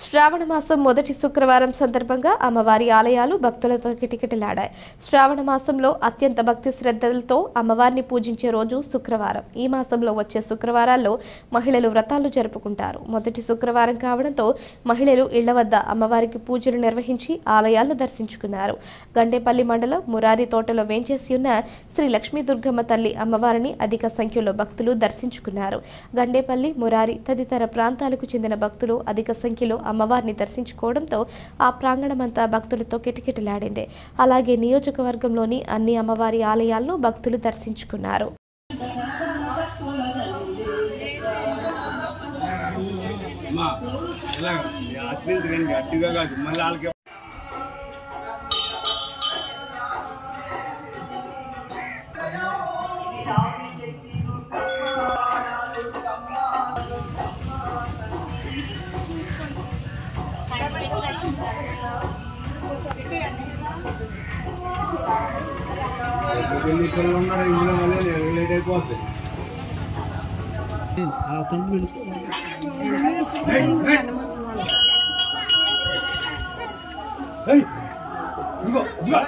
శ్రావణ మాసం మొదటి శుక్రవారం సందర్భంగా అమ్మవారి ఆలయాలు భక్తులతో కిటకిటలాడాయి. శ్రావణ మాసంలో అత్యంత భక్తి శ్రద్ధలతో అమ్మవారిని పూజించే రోజు శుక్రవారం. ఈ మాసంలో వచ్చే శుక్రవారాల్లో మహిళలు వ్రతాలు జరుపుకుంటారు. మొదటి శుక్రవారం కావడంతో మహిళలు ఇళ్ళ వద్ద అమ్మవారికి పూజలు నిర్వహించి ఆలయాలను దర్శించుకున్నారు. గండేపల్లి మండలం మురారి తోటలో వేంచేసి ఉన్న శ్రీ లక్ష్మీ దుర్గమ్మ తల్లి అమ్మవారిని అధిక సంఖ్యలో భక్తులు దర్శించుకున్నారు. గండేపల్లి మురారి తదితర ప్రాంతాలకు చెందిన భక్తులు అధిక సంఖ్యలో అమ్మవారిని దర్శించుకోవడంతో ఆ ప్రాంగణమంతా భక్తులతో కిటకిటలాడింది. అలాగే నియోజకవర్గంలోని అన్ని అమ్మవారి ఆలయాలను భక్తులు దర్శించుకున్నారు. అమ్మా ఇలా కాదు. మళ్ళీ వాళ్ళకి ఇక్కడ ఉన్నారు ఇందులో వల్ల లేట్ అయిపోతుంది ఇదిగో ఇదిగో